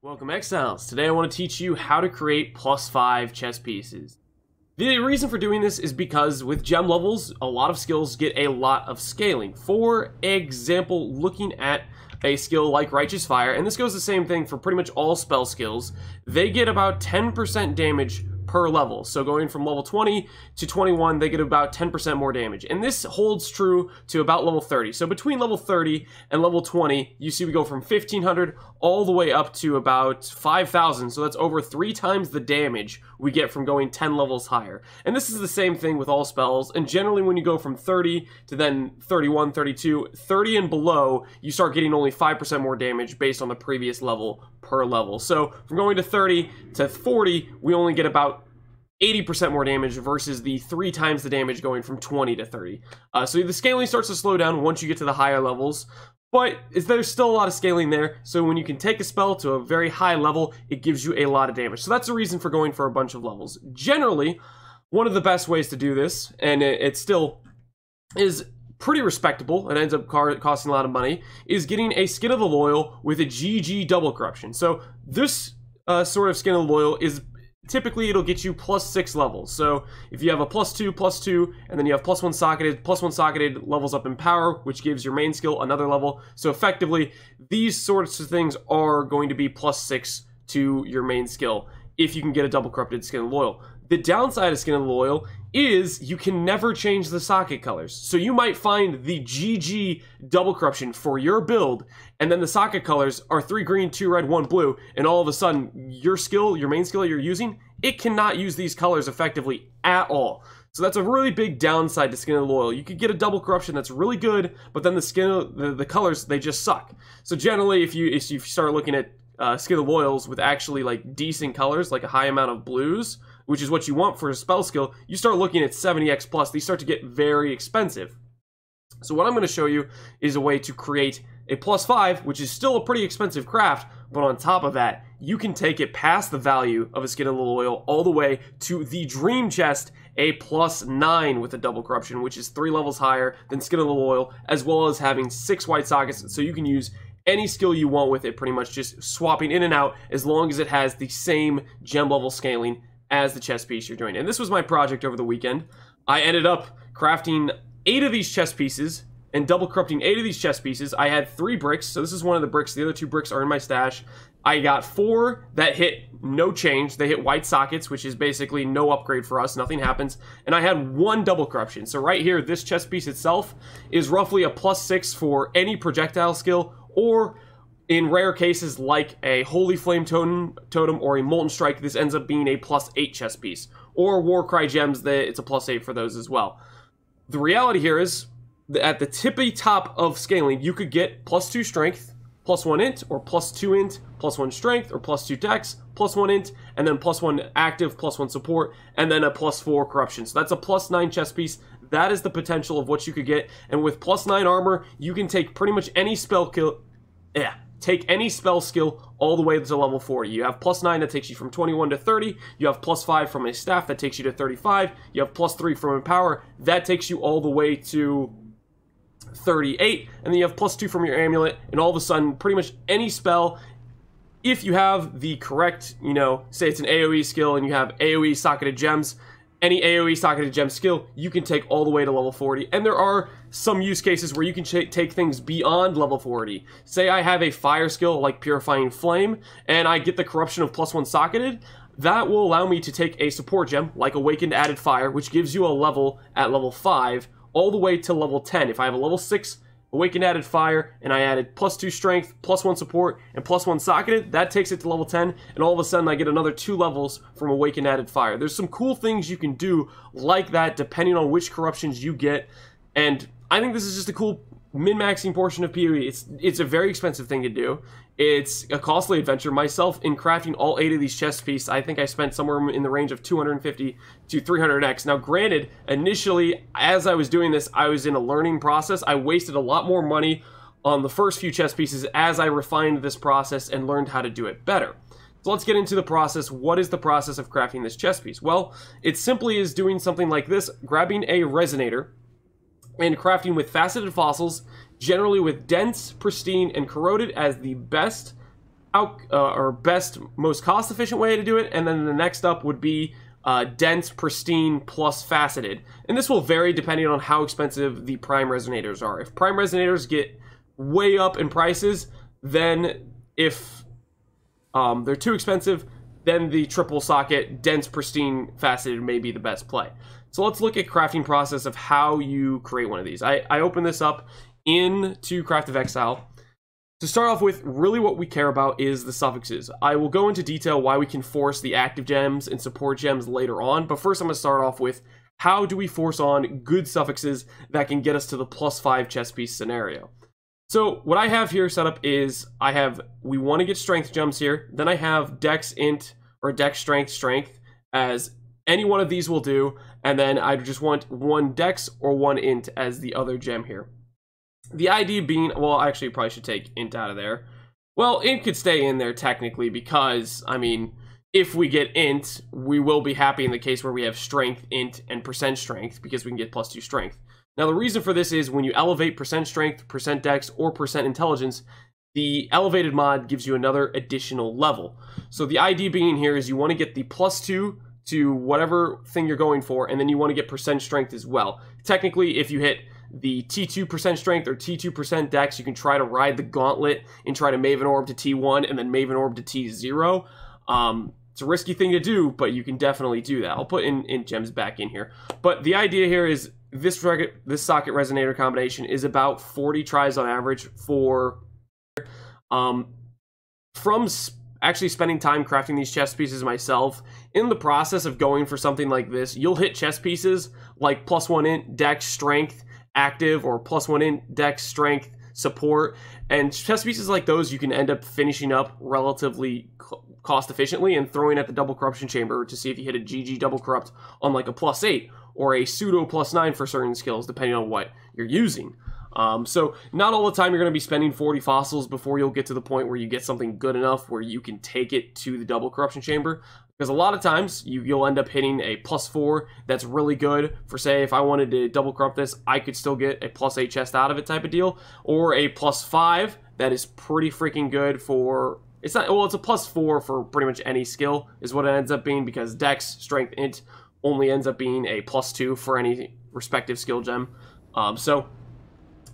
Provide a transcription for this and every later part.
Welcome Exiles. Today I want to teach you how to create plus 5 chest pieces. The reason for doing this is because with gem levels, a lot of skills get a lot of scaling. For example, looking at a skill like Righteous Fire, and this goes the same thing for pretty much all spell skills, they get about 10% damage per level. So going from level 20 to 21, they get about 10% more damage. And this holds true to about level 30. So between level 30 and level 20, you see we go from 1500 all the way up to about 5000. So that's over three times the damage we get from going 10 levels higher. And this is the same thing with all spells. And generally when you go from 30 to then 31, 32, 30 and below, you start getting only 5% more damage based on the previous level per level. So from going to 30 to 40, we only get about 80% more damage versus the three times the damage going from 20 to 30. Uh, so the scaling starts to slow down once you get to the higher levels, but there's still a lot of scaling there. So when you can take a spell to a very high level, it gives you a lot of damage. So that's the reason for going for a bunch of levels. Generally, one of the best ways to do this, and it, it still is pretty respectable and ends up costing a lot of money, is getting a Skin of the Loyal with a GG double corruption. So this uh, sort of Skin of the Loyal is typically it'll get you plus six levels. So if you have a plus two, plus two, and then you have plus one socketed, plus one socketed levels up in power, which gives your main skill another level. So effectively, these sorts of things are going to be plus six to your main skill if you can get a double corrupted skin loyal. The downside of Skin of the Loyal is you can never change the socket colors. So you might find the GG double corruption for your build, and then the socket colors are three green, two red, one blue, and all of a sudden your skill, your main skill you're using, it cannot use these colors effectively at all. So that's a really big downside to Skin of the Loyal. You could get a double corruption that's really good, but then the skin, the, the colors, they just suck. So generally, if you if you start looking at uh, Skin of the Loyals with actually like decent colors, like a high amount of blues, which is what you want for a spell skill, you start looking at 70x plus. These start to get very expensive. So what I'm going to show you is a way to create a plus 5, which is still a pretty expensive craft, but on top of that, you can take it past the value of a Skin of the Loyal all the way to the Dream Chest, a plus 9 with a Double Corruption, which is 3 levels higher than Skin of the Loyal, as well as having 6 white sockets, so you can use any skill you want with it, pretty much just swapping in and out, as long as it has the same gem level scaling as the chest piece you're doing. And this was my project over the weekend. I ended up crafting eight of these chest pieces and double corrupting eight of these chest pieces. I had three bricks, so this is one of the bricks. The other two bricks are in my stash. I got four that hit no change. They hit white sockets, which is basically no upgrade for us. Nothing happens. And I had one double corruption. So right here, this chest piece itself is roughly a plus six for any projectile skill or in rare cases like a Holy Flame Totem, totem or a Molten Strike, this ends up being a plus 8 chest piece. Or Warcry Gems, that it's a plus 8 for those as well. The reality here is, at the tippy top of scaling, you could get plus 2 Strength, plus 1 Int, or plus 2 Int, plus 1 Strength, or plus 2 Dex, plus 1 Int, and then plus 1 Active, plus 1 Support, and then a plus 4 Corruption. So that's a plus 9 chest piece. That is the potential of what you could get. And with plus 9 armor, you can take pretty much any spell kill... Yeah, take any spell skill all the way to level 40. You have plus 9 that takes you from 21 to 30. You have plus 5 from a staff that takes you to 35. You have plus 3 from empower. That takes you all the way to 38. And then you have plus 2 from your amulet. And all of a sudden, pretty much any spell, if you have the correct, you know, say it's an AoE skill and you have AoE socketed gems, any AoE socketed gem skill, you can take all the way to level 40. And there are some use cases where you can take things beyond level 40. Say I have a fire skill like Purifying Flame, and I get the corruption of plus one socketed, that will allow me to take a support gem like Awakened Added Fire, which gives you a level at level 5, all the way to level 10. If I have a level 6 Awakened added fire, and I added plus 2 strength, plus 1 support, and plus 1 socketed. That takes it to level 10, and all of a sudden I get another 2 levels from Awakened added fire. There's some cool things you can do like that depending on which corruptions you get, and I think this is just a cool min-maxing portion of PoE. It's it's a very expensive thing to do. It's a costly adventure. Myself, in crafting all eight of these chest pieces, I think I spent somewhere in the range of 250 to 300x. Now, granted, initially, as I was doing this, I was in a learning process. I wasted a lot more money on the first few chest pieces as I refined this process and learned how to do it better. So let's get into the process. What is the process of crafting this chest piece? Well, it simply is doing something like this, grabbing a resonator, and crafting with faceted fossils, generally with dense, pristine, and corroded as the best out uh, or best, most cost efficient way to do it, and then the next up would be uh, dense, pristine, plus faceted. And this will vary depending on how expensive the prime resonators are. If prime resonators get way up in prices, then if um, they're too expensive, then the triple socket, dense, pristine, faceted may be the best play. So let's look at crafting process of how you create one of these. I, I open this up into Craft of Exile. To start off with, really what we care about is the suffixes. I will go into detail why we can force the active gems and support gems later on, but first I'm going to start off with how do we force on good suffixes that can get us to the plus 5 chest piece scenario. So what I have here set up is I have, we want to get strength gems here, then I have dex int or dex strength strength as any one of these will do, and then I just want one dex or one int as the other gem here. The ID being, well, actually, probably should take int out of there. Well, int could stay in there technically because, I mean, if we get int, we will be happy in the case where we have strength, int, and percent strength because we can get plus two strength. Now, the reason for this is when you elevate percent strength, percent dex, or percent intelligence, the elevated mod gives you another additional level. So the idea being here is you want to get the plus two to whatever thing you're going for, and then you want to get percent strength as well. Technically, if you hit the T2% strength or T2% dex. You can try to ride the gauntlet and try to Maven Orb to T1 and then Maven Orb to T0. Um, it's a risky thing to do, but you can definitely do that. I'll put in, in gems back in here. But the idea here is this, this socket resonator combination is about 40 tries on average for... Um, from actually spending time crafting these chest pieces myself, in the process of going for something like this, you'll hit chest pieces like plus one int, dex strength, active or plus one in dex strength support. And chest pieces like those you can end up finishing up relatively cost efficiently and throwing at the double corruption chamber to see if you hit a gg double corrupt on like a plus eight or a pseudo plus nine for certain skills depending on what you're using um, so not all the time you're going to be spending 40 fossils before you'll get to the point where you get something good enough where you can take it to the double corruption chamber because a lot of times you, you'll end up hitting a plus four that's really good for say if I wanted to double corrupt this, I could still get a plus eight chest out of it type of deal. Or a plus five that is pretty freaking good for it's not well, it's a plus four for pretty much any skill, is what it ends up being because Dex, Strength, Int only ends up being a plus two for any respective skill gem. Um, so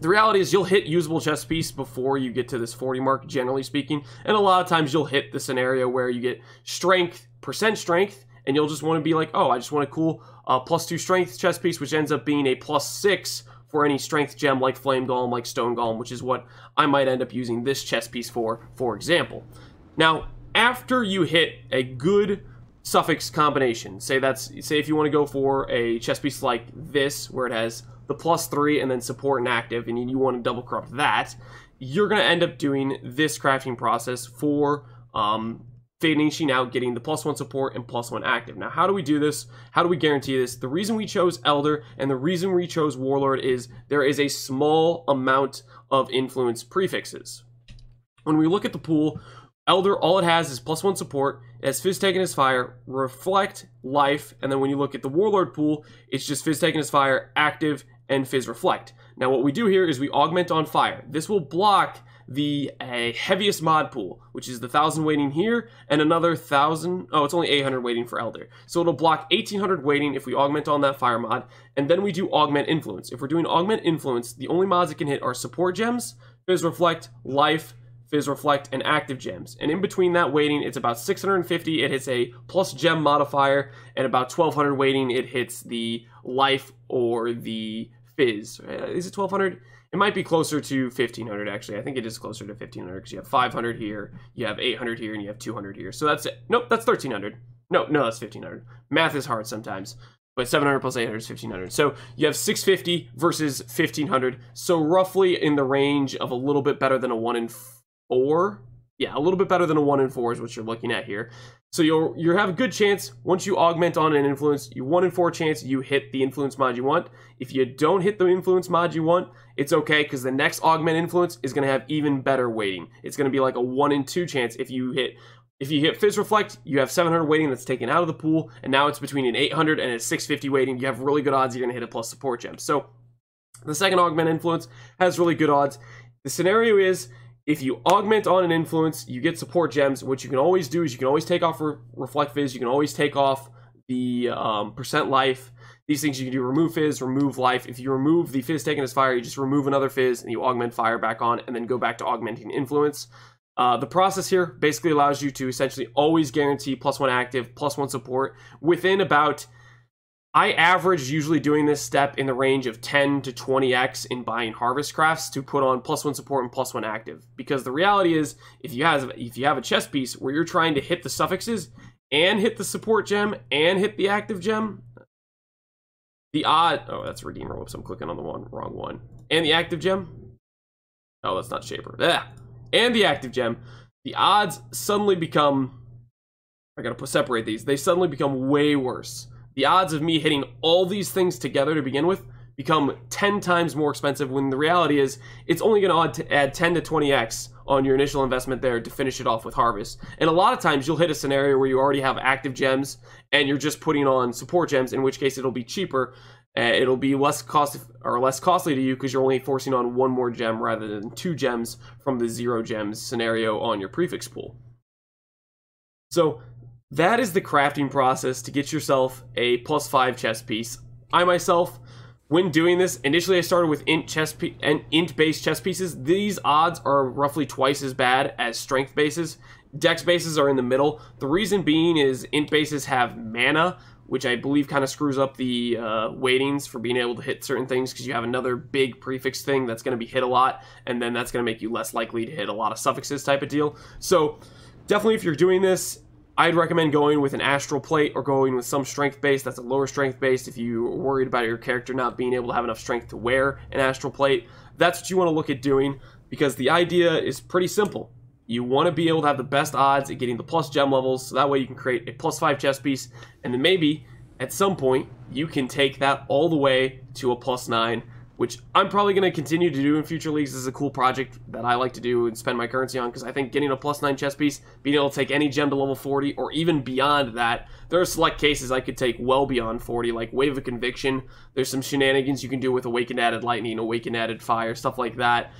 the reality is you'll hit usable chest piece before you get to this 40 mark, generally speaking. And a lot of times you'll hit the scenario where you get strength, percent strength, and you'll just want to be like, oh, I just want a cool uh, plus two strength chest piece, which ends up being a plus six for any strength gem like Flame Golem, like Stone Golem, which is what I might end up using this chest piece for, for example. Now, after you hit a good suffix combination, say that's say if you want to go for a chest piece like this, where it has the plus three and then support and active, and you want to double corrupt that, you're going to end up doing this crafting process for um, finishing out getting the plus one support and plus one active. Now, how do we do this? How do we guarantee this? The reason we chose Elder and the reason we chose Warlord is there is a small amount of influence prefixes. When we look at the pool, Elder, all it has is plus one support. Has Phys taking his fire, Reflect, Life, and then when you look at the Warlord pool, it's just Phys taking his fire, Active, and Phys Reflect. Now what we do here is we augment on fire. This will block the uh, heaviest mod pool, which is the 1000 weighting here and another 1000, oh, it's only 800 weighting for Elder. So it'll block 1800 weighting if we augment on that fire mod, and then we do augment influence. If we're doing augment influence, the only mods it can hit are support gems, Fizz Reflect, Life, Phys Reflect, and active gems. And in between that weighting, it's about 650, it hits a plus gem modifier, and about 1200 weighting, it hits the Life or the Phys. Uh, is it 1200? It might be closer to 1500 actually. I think it is closer to 1500 because you have 500 here, you have 800 here, and you have 200 here. So that's it. Nope, that's 1300. No, no, that's 1500. Math is hard sometimes. But 700 plus 800 is 1500. So you have 650 versus 1500. So roughly in the range of a little bit better than a 1 in 4. Yeah, a little bit better than a 1 in 4 is what you're looking at here. So you'll you have a good chance once you augment on an influence, you one in four chance you hit the influence mod you want. If you don't hit the influence mod you want, it's okay because the next augment influence is going to have even better weighting. It's going to be like a one in two chance if you hit if you hit Phys Reflect, you have 700 weighting that's taken out of the pool, and now it's between an 800 and a 650 weighting. You have really good odds you're going to hit a plus support gem. So the second augment influence has really good odds. The scenario is if you augment on an influence, you get support gems. What you can always do is you can always take off Re Reflect Phys, you can always take off the um, percent life. These things you can do remove Phys, remove life. If you remove the Phys taken as fire, you just remove another Phys and you augment fire back on and then go back to augmenting influence. Uh, the process here basically allows you to essentially always guarantee plus one active, plus one support within about I average usually doing this step in the range of 10 to 20x in buying harvest crafts to put on plus one support and plus one active. Because the reality is, if you have if you have a chest piece where you're trying to hit the suffixes and hit the support gem and hit the active gem, the odd oh that's redeemer. Whoops, I'm clicking on the one wrong one. And the active gem. Oh, that's not shaper. Yeah. And the active gem. The odds suddenly become I gotta put, separate these. They suddenly become way worse the odds of me hitting all these things together to begin with become 10 times more expensive when the reality is it's only going to add 10 to 20x on your initial investment there to finish it off with harvest. And a lot of times you'll hit a scenario where you already have active gems and you're just putting on support gems, in which case it'll be cheaper. Uh, it'll be less cost or less costly to you because you're only forcing on one more gem rather than two gems from the zero gems scenario on your prefix pool. So that is the crafting process to get yourself a plus five chest piece. I myself, when doing this, initially I started with int chest and int based chest pieces. These odds are roughly twice as bad as strength bases. Dex bases are in the middle. The reason being is int bases have mana, which I believe kind of screws up the uh, weightings for being able to hit certain things because you have another big prefix thing that's going to be hit a lot, and then that's going to make you less likely to hit a lot of suffixes type of deal. So definitely if you're doing this, I'd recommend going with an astral plate or going with some strength base that's a lower strength base if you're worried about your character not being able to have enough strength to wear an astral plate. That's what you want to look at doing because the idea is pretty simple. You want to be able to have the best odds at getting the plus gem levels so that way you can create a plus 5 chest piece and then maybe at some point you can take that all the way to a plus 9 which I'm probably going to continue to do in future leagues. This is a cool project that I like to do and spend my currency on because I think getting a plus 9 chest piece, being able to take any gem to level 40 or even beyond that, there are select cases I could take well beyond 40, like Wave of Conviction. There's some shenanigans you can do with Awakened Added Lightning, Awakened Added Fire, stuff like that.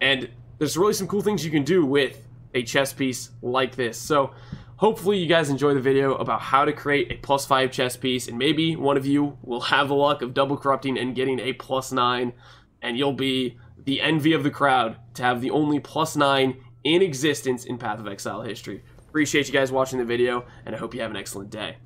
And there's really some cool things you can do with a chest piece like this. So Hopefully you guys enjoy the video about how to create a plus 5 chest piece, and maybe one of you will have the luck of double corrupting and getting a plus 9, and you'll be the envy of the crowd to have the only plus 9 in existence in Path of Exile history. Appreciate you guys watching the video, and I hope you have an excellent day.